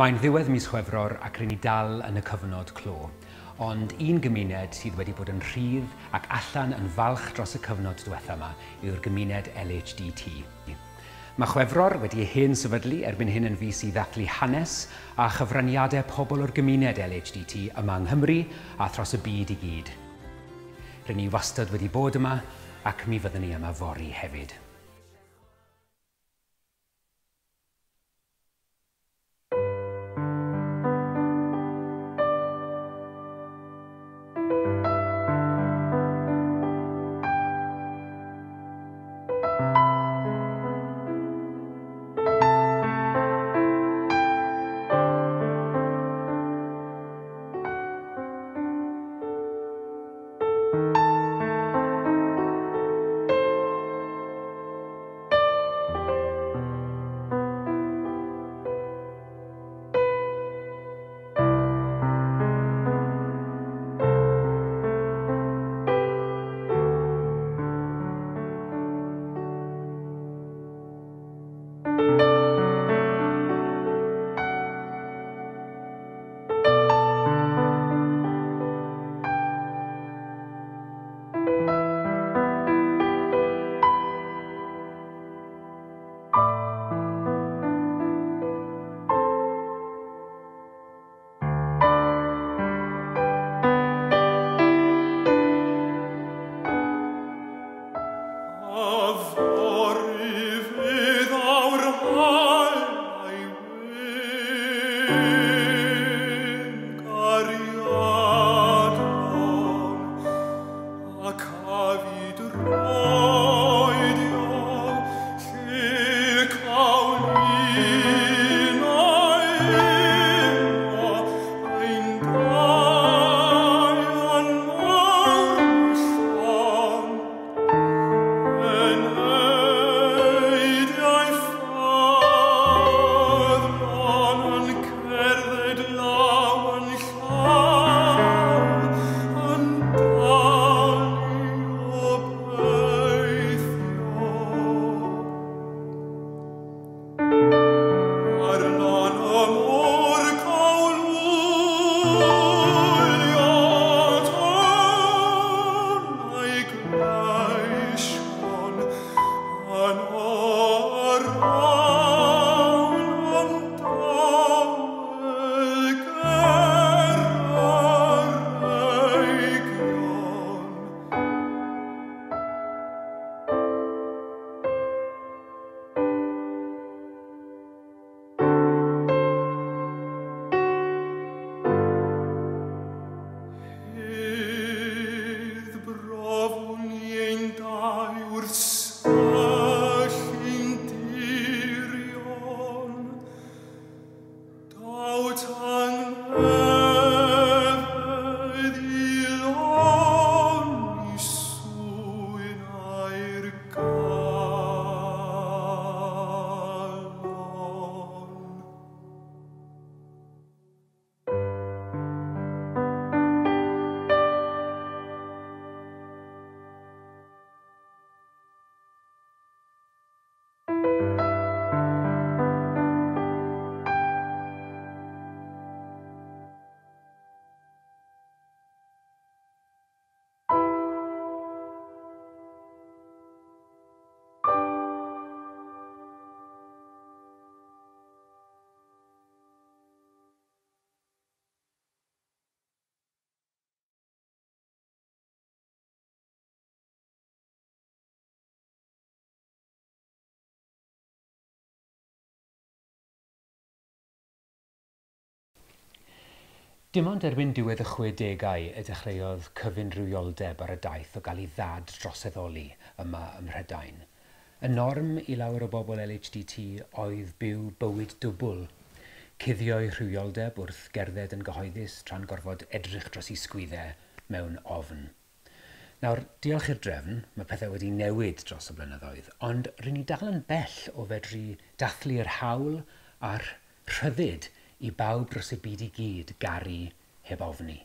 Mae'n ddiwedd mis Chwefror ac rydyn ni dal yn y cyfnod clo. Ond un gymuned sydd wedi bod yn rhydd ac allan yn falch dros y cyfnod diwethaf yma yw'r gymuned LHDT. Mae Chwefror wedi ei hen sefydlu erbyn hyn yn fus i ddathlu hanes a chyfraniadau pobl o'r gymuned LHDT yma yng Nghymru a thros y byd i gyd. Rydyn ni wastad wedi bod yma ac mi fyddwn ni yma fori hefyd. Dim ond erbyn diwedd y 60au y dechreuodd cyfynrwyoldeb ar y daith o gael ei ddad droseddoli yma ym Mhrydain. Y norm i lawer o bobl LHDT oedd byw bywyd dwbl. Cuddio'i rhywioldeb wrth gerdded yn gyhoeddus tra'n gorfod edrych dros ei sgwyddau mewn ofn. Nawr, diolch i'r drefn, mae pethau wedi newid dros y blynyddoedd, ond rydyn ni dal yn bell o fedru dathlu'r hawl a'r rhyddid i bawb dros y byd i gyd garu heb ofni.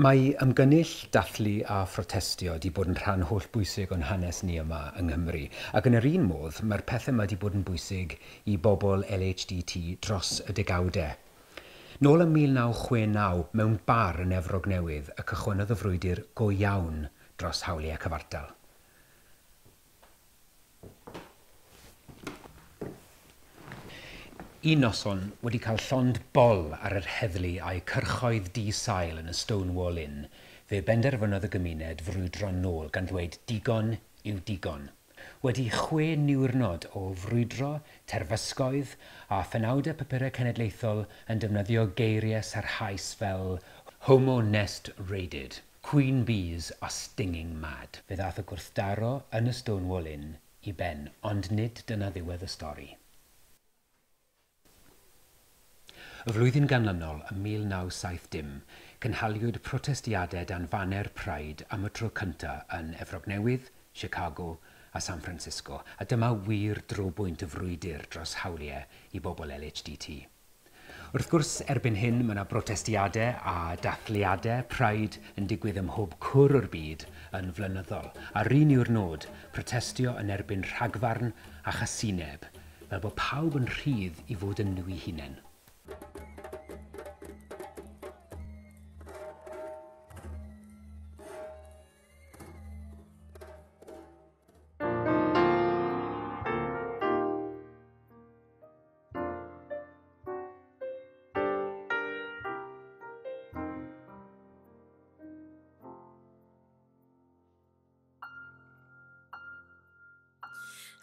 Mae ymgynnull, dathlu a phrotestio wedi bod yn rhan hollbwysig o'n hanes ni yma yng Nghymru. Ac yn yr un modd, mae'r pethau yma wedi bod yn bwysig i bobl LHDT dros y degawdau. Nôl ym 1969, mewn bar yn Efrog Newydd, y cychwynodd y frwydr go iawn dros hawliau cyfartal. Un noson wedi cael llond bol ar yr heddlu a'i cyrchoedd di-sail yn y Stonewall Inn, fe benderfynodd y gymuned frwydro nôl gan ddweud digon yw digon. Wedi chwe niwrnod o frwydro, terfysgoedd a phenawdau papurau cenedlaethol yn defnyddio geiriau sarhaus fel Homo Nest Raided. Queen Bees are stinging mad. Fe ddath y gwrthdaro yn y Stonewall Inn i ben, ond nid dyna ddiwedd y stori. Y flwyddyn ganlynol ym 1970, cynhaliwyd protestiadau dan faner Pride am y tro cyntaf yn Efrog Newydd, Chicago a San Francisco, a dyma wir drobwynt y frwydr dros hawliau i bobl LHDT. Wrth gwrs, erbyn hyn, mae yna brotestiadau a dathliadau Pride yn digwydd ym mhob cwr o'r byd yn flynyddol, a'r un yw'r nod, protestio yn erbyn rhagfarn a chasineb, fel bod pawb yn rhydd i fod yn nhw i hunain.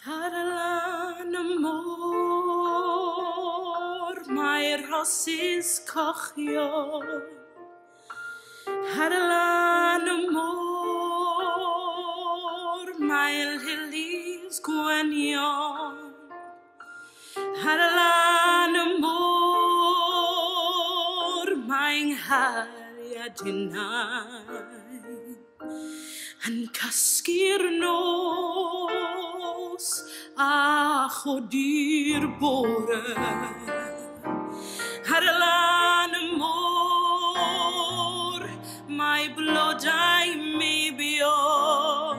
ar y lan y môr mae'r rhosys cochio. Ar y lan y môr mae'r lilis gwenio. Ar y lan y môr mae'n nghariad hunan yn casgu'r nos bajo dirbore Herlan mor my blood I may be on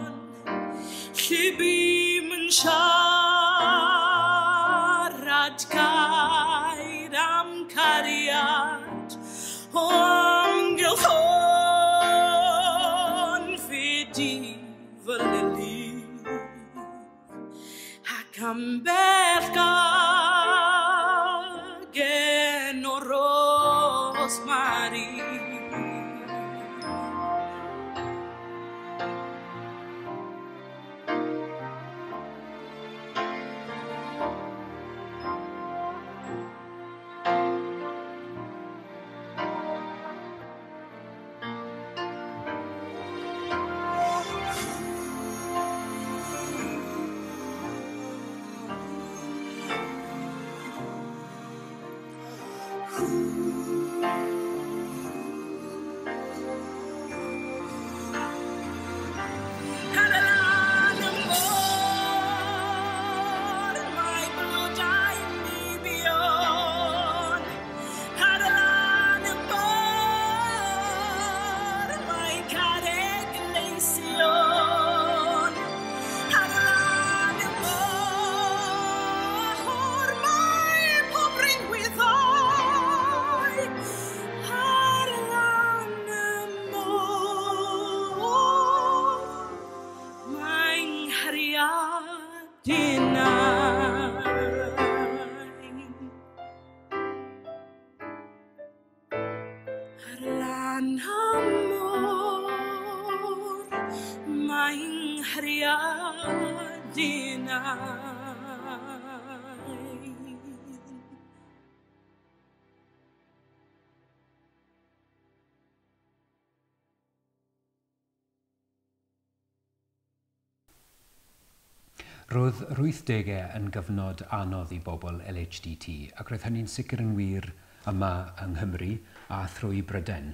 Roedd yr 80au yn gyfnod anodd i bobl LHDT ac roedd hynny'n sicr yn wir yma yng Nghymru a thrwy Bryden.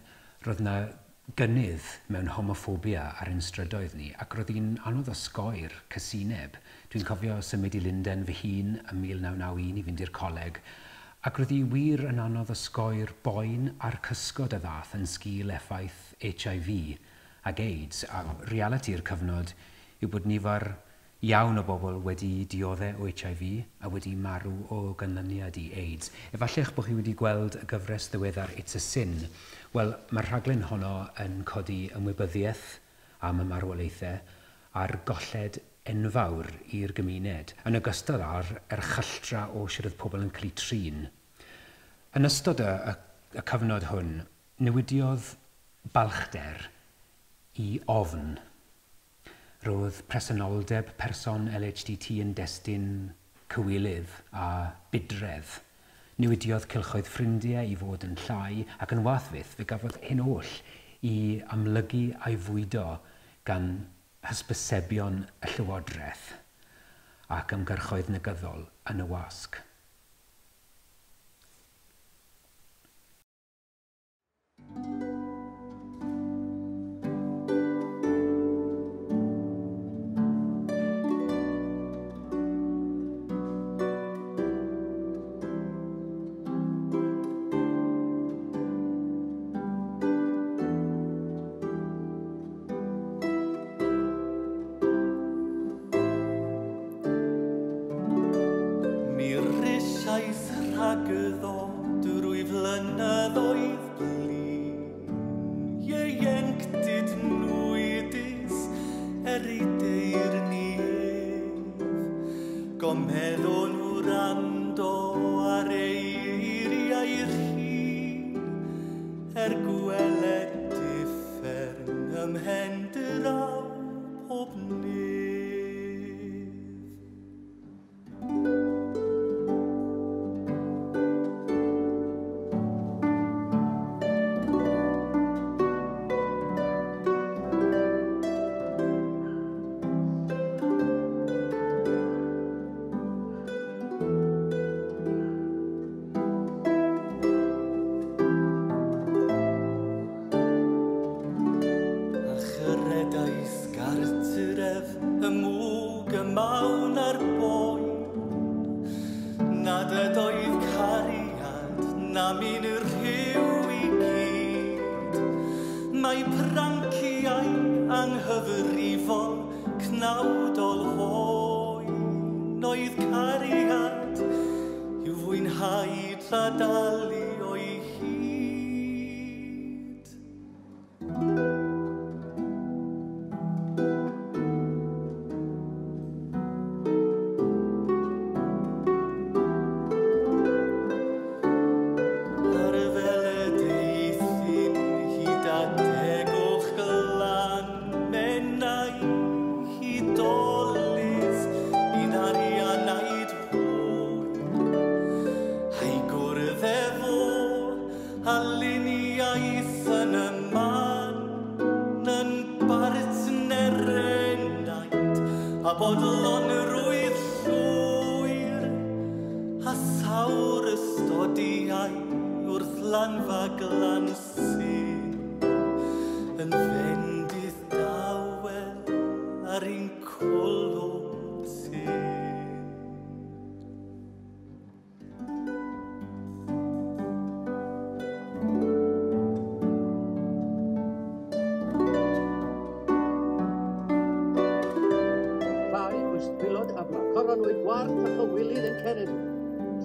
Roedd yna gynnydd mewn homophobia ar ein strydoedd ni ac roedd hi'n anodd osgoi'r cysineb. Dwi'n cofio symud i Lunden fy hun ym 1991 i fynd i'r coleg ac roedd hi wir yn anodd osgoi'r boen a'r cysgod y ddath yn sgil effaith HIV ac AIDS a realiti'r cyfnod yw bod nifer iawn o bobl wedi dioddau o HIV a wedi marw o ganlyniad i AIDS. Efallai eich bod chi wedi gweld y gyfres ddiweddar It's a Sin. Wel, mae'r rhaglen honno yn codi ymwybyddiaeth am y marwolaethau a'r golled enfawr i'r gymuned, yn ogystal â'r erchylltra o siarad pobl yn cael eu trin. Yn ystod y, y, y cyfnod hwn, newidiodd balchder i ofn roedd presenoldeb person LHDT yn destun cywilydd a budredd. Newidiodd cilchoedd ffrindiau i fod yn llai ac yn wathfydd fe gafodd hyn oll i amlygu a'i fwydo gan hysbysebion y llywodraeth ac ymgyrchoedd negyddol yn y wasg. cariad i'w fwynhau tradal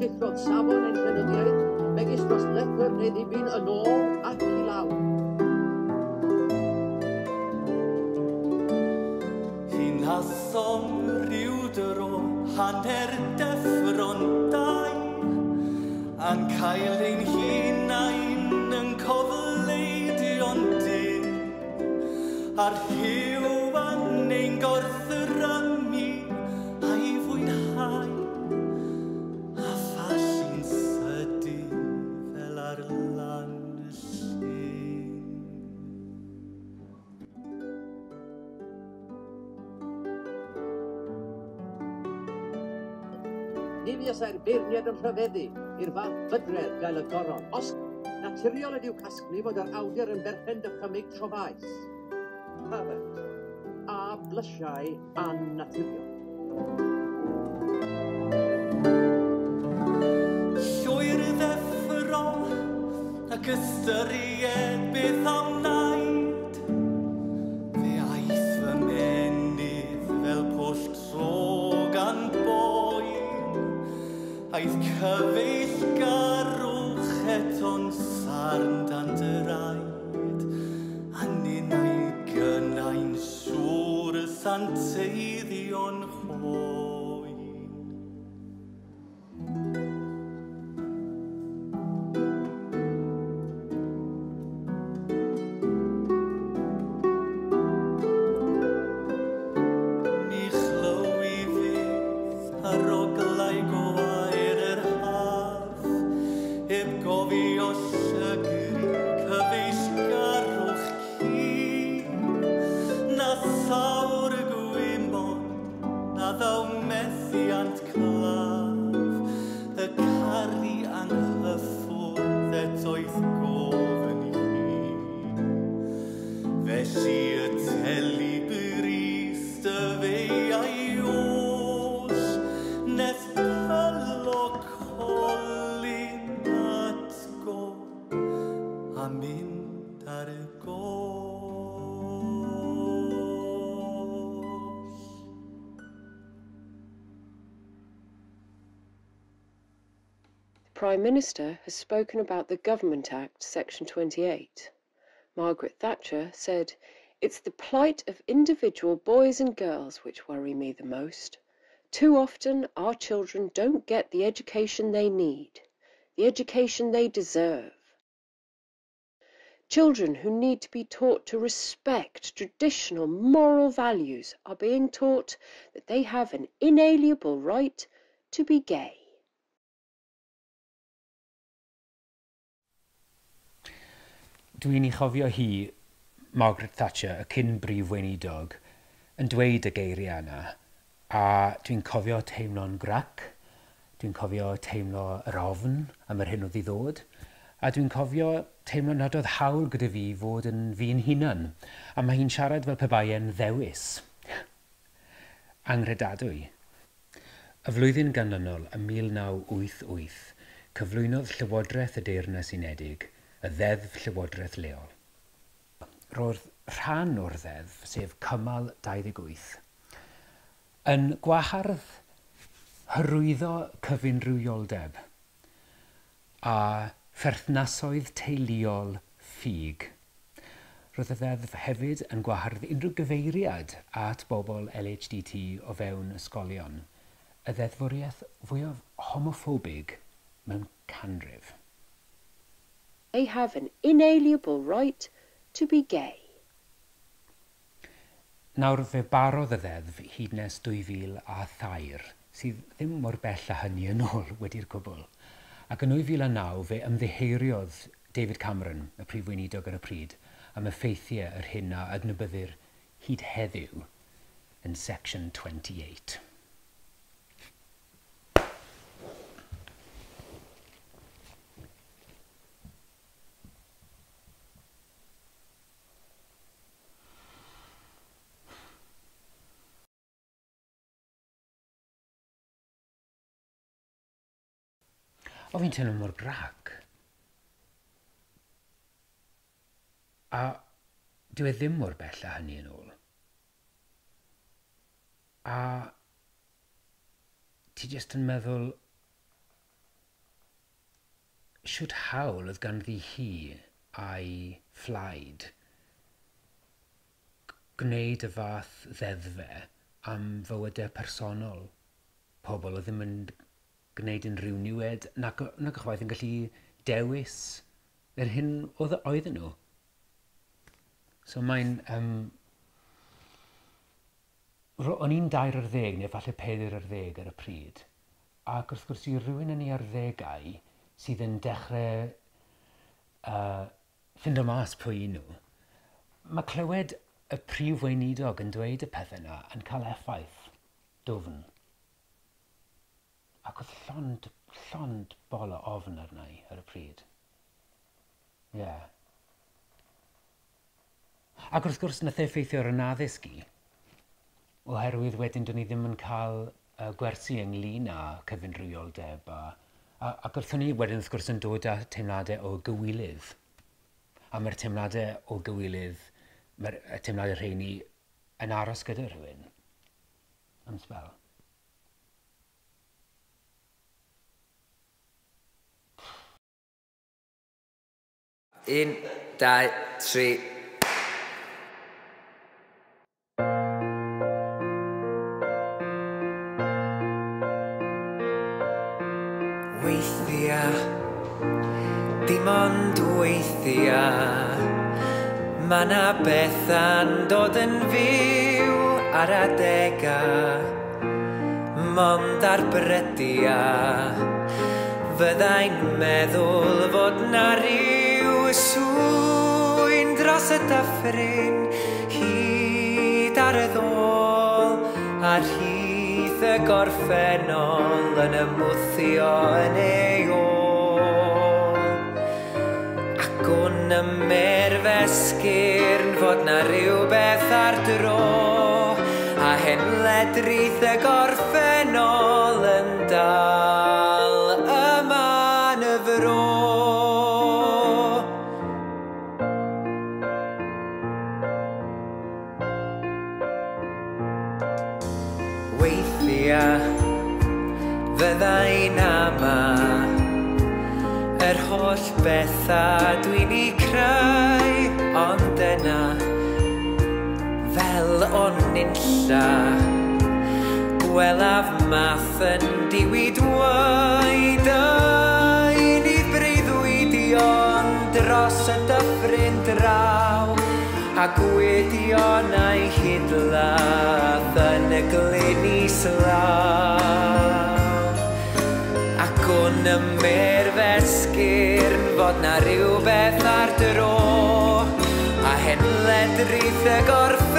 llithrodd safon ein llenyddiaeth megis dros lecwyr neu ddifun yn ôl ac i lawr. amser beirniad yn rhyfeddu i'r falfydredd gael y goron. Os naturiol ydyw casglu fod yr awdur yn berchen dychymyg trofaes, rhafet a blysiau annaturiol. Llwyr ddeffrol ac ystyried beth am Aeth cyfeill garwch eto'n sarn dan dy raid, a ni'n ei gynnau'n siŵr y santeid. Prime Minister has spoken about the Government Act, Section 28. Margaret Thatcher said, It's the plight of individual boys and girls which worry me the most. Too often, our children don't get the education they need, the education they deserve. Children who need to be taught to respect traditional moral values are being taught that they have an inalienable right to be gay. dwi'n ei chofio hi, Margaret Thatcher, y cyn brif weinidog, yn dweud y geiriau yna. A dwi'n cofio teimlo'n grac, dwi'n cofio teimlo yr ofn am yr hyn oedd i ddod, a dwi'n cofio teimlo nad oedd hawl gyda fi fod yn fi'n hunan, a mae hi'n siarad fel pe bai e'n ddewis. Angredadwy. Y flwyddyn ganlynol ym 1988, cyflwynodd Llywodraeth y Deyrnas Unedig – y ddeddf llywodraeth leol. Roedd rhan o'r ddeddf, sef cymal 28, yn gwahardd hyrwyddo cyfynrwyoldeb a pherthnasoedd teuluol ffug. Roedd y ddeddf hefyd yn gwahardd unrhyw gyfeiriad at bobl LHDT o fewn ysgolion. Y ddeddfwriaeth fwyaf homofobig mewn canrif. They have an inalienable right to be gay. Nawr fe barodd y ddeddf hyd nes 2000 a thair, sydd ddim mor bell a hynny yn ôl wedi'r cwbl. Ac yn 2009 fe ymddeheiriodd David Cameron, y prif weinidog ar y pryd, am effeithiau yr hyn a adnabyddir hyd heddiw yn Section 28. O fi'n teimlo mor grac. A dyw e ddim mor bell a hynny yn ôl. A ti jyst yn meddwl, siwt hawl oedd ganddi hi a'i fflaid gwneud y fath ddeddfe am fywydau personol pobl oedd ddim yn gwneud unrhyw niwed, nac, nac ychwaith yn gallu dewis yr hyn oedd oedden nhw. So mae'n... Um, o'n i'n dair ar ddeg neu falle peder ar ddeg ar y pryd. Ac wrth gwrs i rhywun yn ei ar ddegau sydd yn dechrau uh, ffind o mas pwy nhw, mae clywed y prif weinidog yn dweud y pethau yna yn cael effaith dwfn ac oedd llond, llond bol o ofn arna i ar y pryd. Ie. Yeah. Ac wrth gwrs nath e effeithio ar yn addysg i, oherwydd wedyn dyn ni ddim yn cael uh, gwersi ynglyn â cyfynrwyoldeb a, a, ac wrth ni wedyn wrth gwrs yn dod â teimladau o gywilydd. A mae'r teimladau o gywilydd, mae'r teimladau rheini yn aros gyda rhywun am sbel. Un, dau, tri. Weithia, dim ond weithia, mae na bethan dod yn fyw ar adega, mond ar brydia, fyddai'n meddwl fod na rhyw mwyn dros y dyffryn Hyd ar y ddôl a'r hyd y gorffennol Yn ymwthio yn ei ôl. Ac o'n ymerfesgyrn fod na rhywbeth ar dro A hen ledrith y gorffennol betha dwi'n i creu Ond yna fel o'n nilla Gwelaf math yn diwyd waed Ein i breiddwyd i ond dros y dyffryn draw a Ac a'i hydlath yn y glyn slaw Ac o'n ymer mer bod na rhywbeth ar dro A hen ledrith y gorff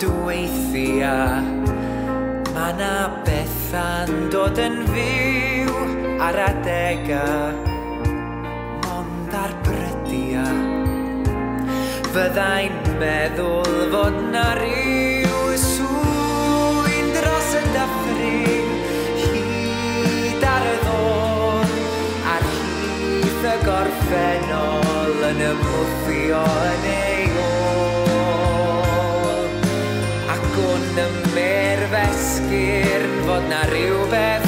dweithio Mae na bethan dod yn fyw ar adega Mond ar brydia Fyddai'n meddwl fod na ryw swyn dros y dyffryn Hyd ar y ddôn A'r hyd y gorffennol yn ymwthio yn ei naar Reeuwberg.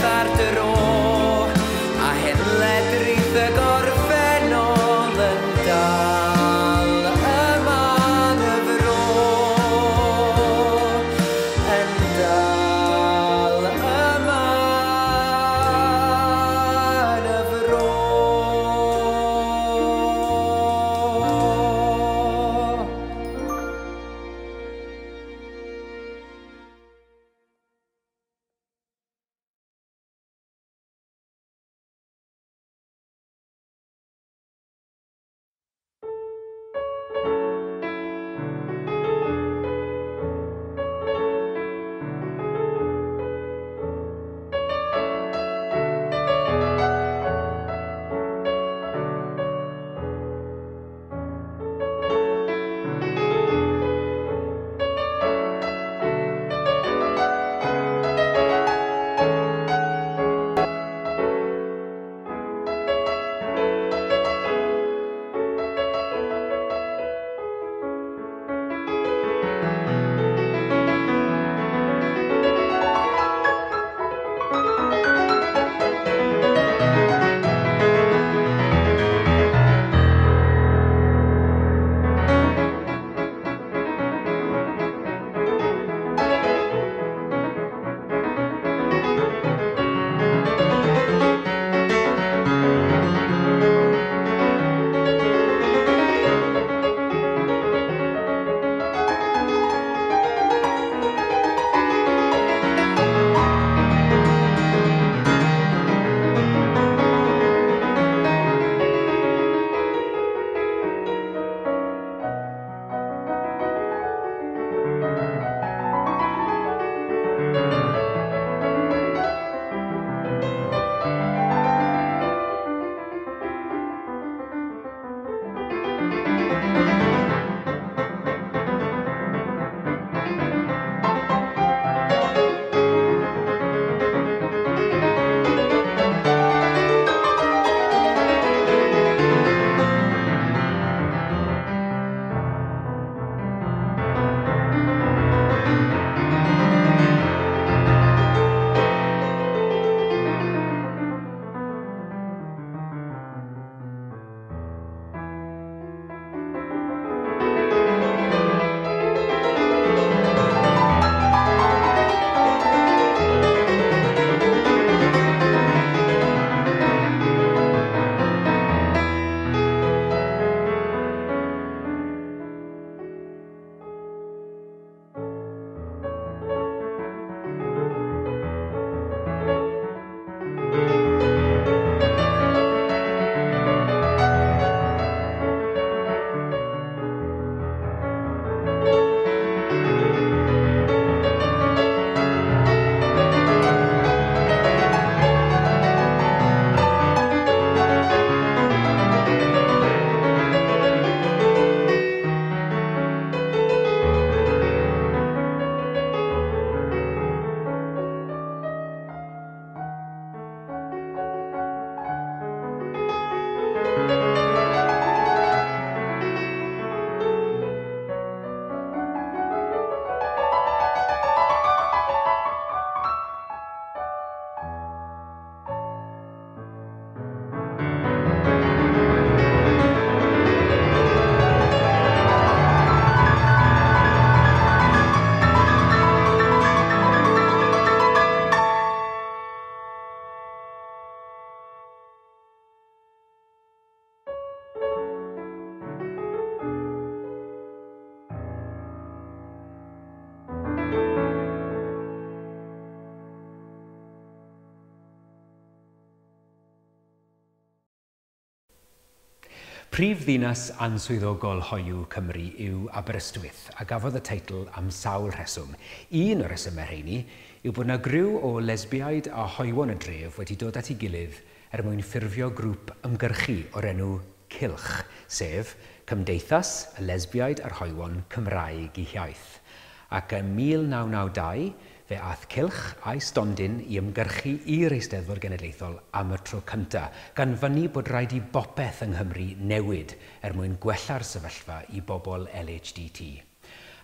Prifddinas answyddogol hoiw Cymru yw Aberystwyth a gafodd y teitl am sawl rheswm. Un o'r resymau rheini yw bod yna griw o lesbiaid a hoiwon y dref wedi dod at ei gilydd er mwyn ffurfio grŵp ymgyrchu o'r enw Cilch, sef Cymdeithas y Lesbiaid a'r Hoiwon Cymraeg i Hiaith. Ac yn 1992, Fe ath cilch a'i stondin i ymgyrchu i'r Eisteddfod Genedlaethol am y tro cyntaf, gan fyny bod rhaid i bopeth yng Nghymru newid er mwyn gwella'r sefyllfa i bobl LHDT.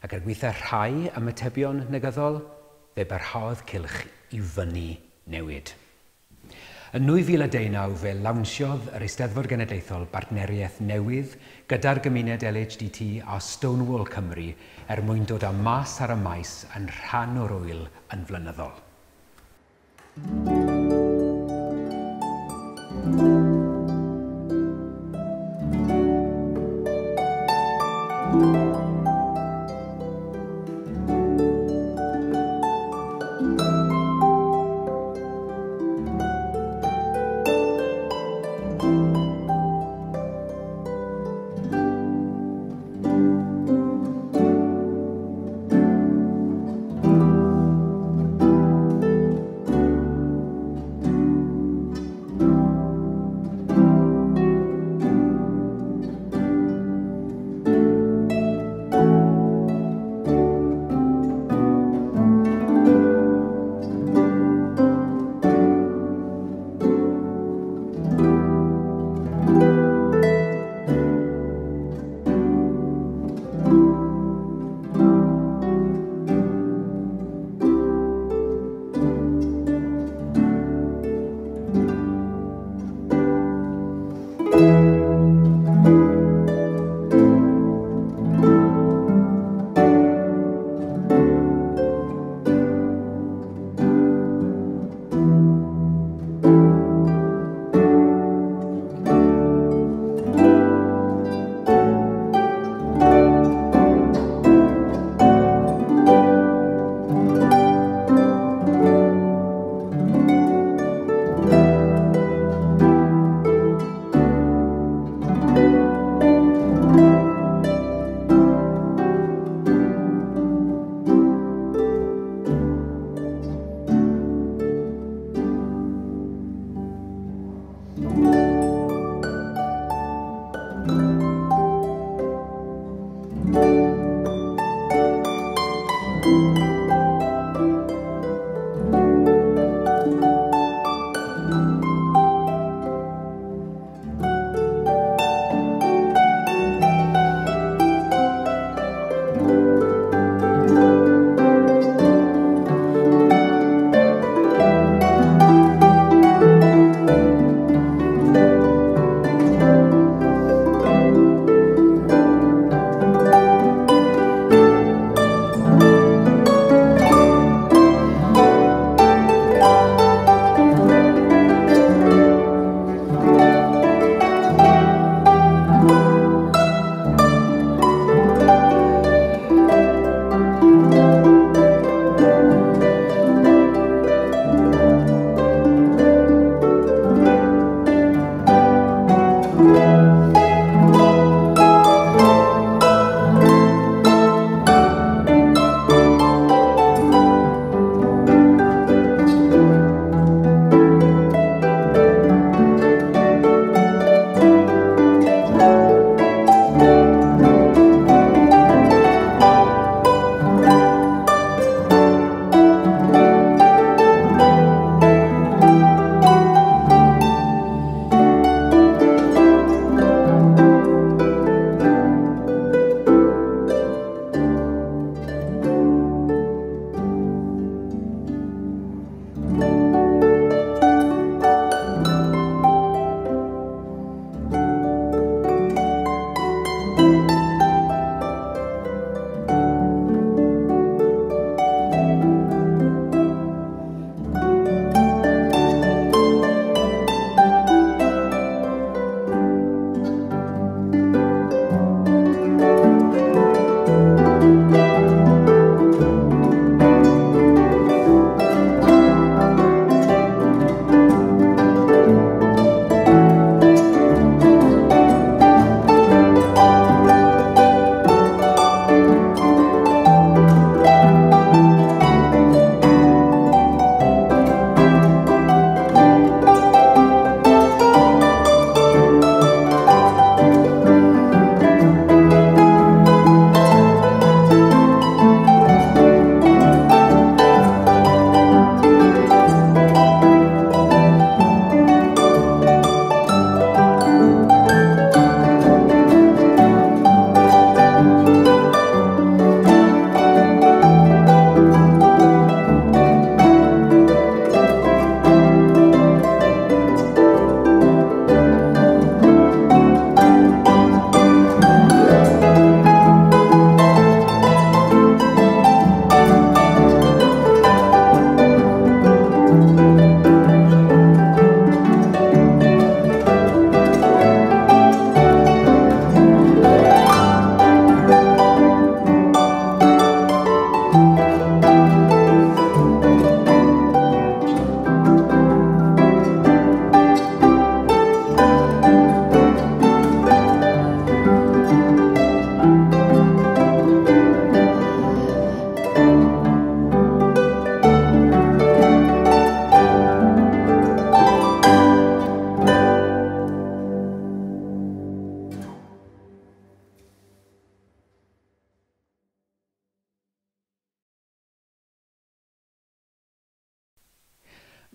Ac er gweithio rhai ymatebion negyddol, fe barhaodd cilch i fyny newid. Yn 2019 fe lawnsiodd yr Eisteddfod Genedlaethol bartneriaeth newydd gyda'r gymuned LHDT a Stonewall Cymru er mwyn dod â mas ar y maes yn rhan o'r wyl yn flynyddol.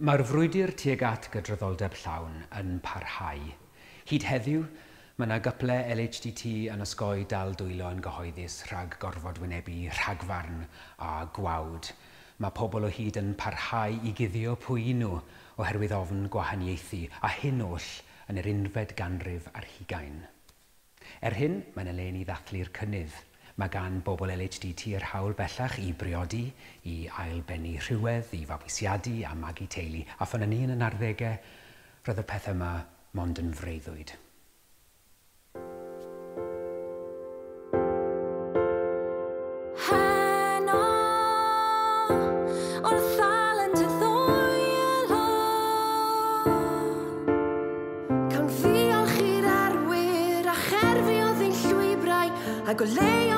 Mae'r frwydr tuag at gydraddoldeb llawn yn parhau. Hyd heddiw, mae yna gyple LHDT yn ysgoi dal dwylo yn gyhoeddus rhag gorfod wynebu rhagfarn a gwawd. Mae pobl o hyd yn parhau i guddio pwy nhw oherwydd ofn gwahaniaethu a hyn oll yn yr unfed ganrif ar hugain. Er hyn, mae'n eleni ddathlu'r cynnydd – Mae gan bobl LHDT yr hawl bellach i briodi, i ailbennu rhywedd, i fabwysiadu a magu teulu. A phyn yn un yn arddegau, roedd y pethau yma mond yn freuddwyd. Ac o leia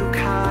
you kind.